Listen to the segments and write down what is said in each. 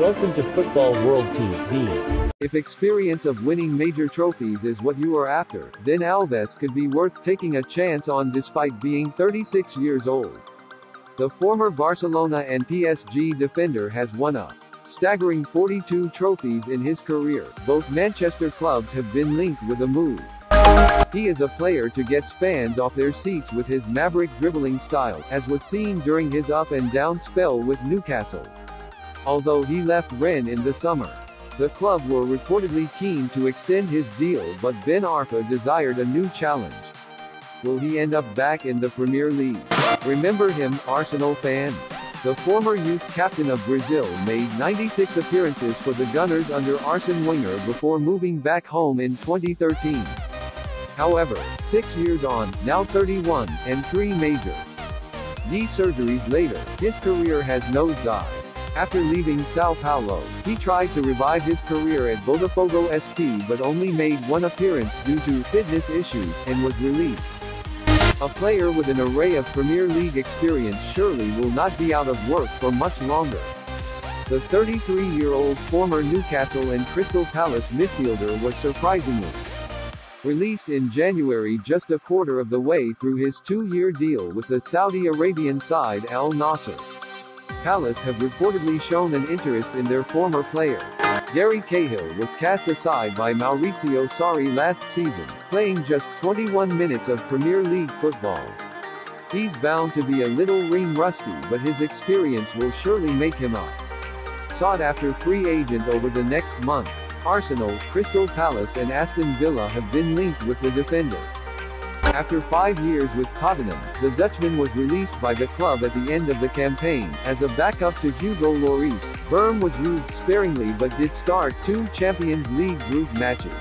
Welcome to Football World TV. If experience of winning major trophies is what you are after, then Alves could be worth taking a chance on despite being 36 years old. The former Barcelona and PSG defender has won a staggering 42 trophies in his career. Both Manchester clubs have been linked with a move. He is a player to get fans off their seats with his maverick dribbling style, as was seen during his up and down spell with Newcastle. Although he left Rennes in the summer, the club were reportedly keen to extend his deal but Ben Arfa desired a new challenge. Will he end up back in the Premier League? Remember him, Arsenal fans? The former youth captain of Brazil made 96 appearances for the Gunners under Arsene Wenger before moving back home in 2013. However, six years on, now 31, and three major knee surgeries later, his career has nosedived. After leaving Sao Paulo, he tried to revive his career at Botafogo SP but only made one appearance due to fitness issues, and was released. A player with an array of Premier League experience surely will not be out of work for much longer. The 33-year-old former Newcastle and Crystal Palace midfielder was surprisingly released in January just a quarter of the way through his two-year deal with the Saudi Arabian side Al Nassr. Palace have reportedly shown an interest in their former player. Gary Cahill was cast aside by Maurizio Sarri last season, playing just 21 minutes of Premier League football. He's bound to be a little ring rusty but his experience will surely make him a sought-after free agent over the next month. Arsenal, Crystal Palace and Aston Villa have been linked with the defender. After five years with Tottenham, the Dutchman was released by the club at the end of the campaign. As a backup to Hugo Lloris, Vorm was used sparingly but did start two Champions League group matches.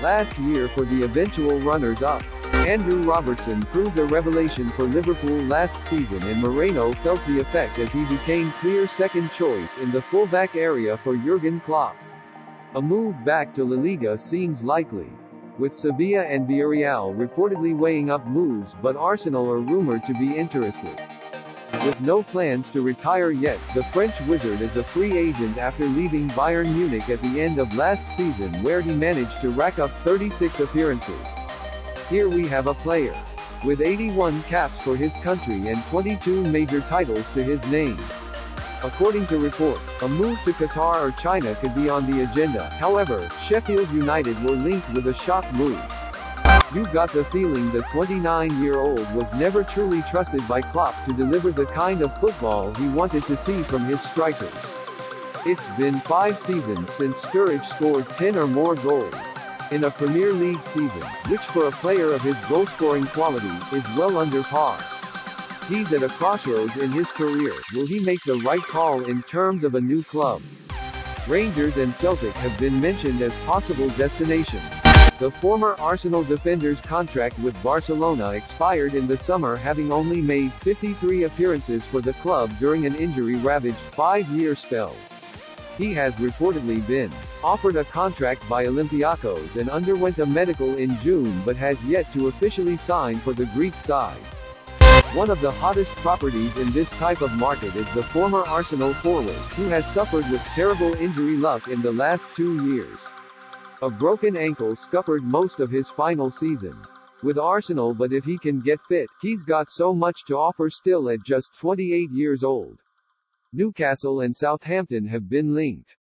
Last year for the eventual runners-up, Andrew Robertson proved a revelation for Liverpool last season and Moreno felt the effect as he became clear second choice in the fullback area for Jurgen Klopp. A move back to La Liga seems likely with Sevilla and Villarreal reportedly weighing up moves but Arsenal are rumored to be interested. With no plans to retire yet, the French wizard is a free agent after leaving Bayern Munich at the end of last season where he managed to rack up 36 appearances. Here we have a player with 81 caps for his country and 22 major titles to his name. According to reports, a move to Qatar or China could be on the agenda, however, Sheffield United were linked with a shock move. You got the feeling the 29-year-old was never truly trusted by Klopp to deliver the kind of football he wanted to see from his strikers. It's been five seasons since Sturridge scored 10 or more goals in a Premier League season, which for a player of his goal-scoring quality, is well under par. He's at a crossroads in his career. Will he make the right call in terms of a new club? Rangers and Celtic have been mentioned as possible destinations. The former Arsenal defender's contract with Barcelona expired in the summer having only made 53 appearances for the club during an injury-ravaged five-year spell. He has reportedly been offered a contract by Olympiacos and underwent a medical in June but has yet to officially sign for the Greek side. One of the hottest properties in this type of market is the former Arsenal forward, who has suffered with terrible injury luck in the last two years. A broken ankle scuppered most of his final season with Arsenal but if he can get fit, he's got so much to offer still at just 28 years old. Newcastle and Southampton have been linked.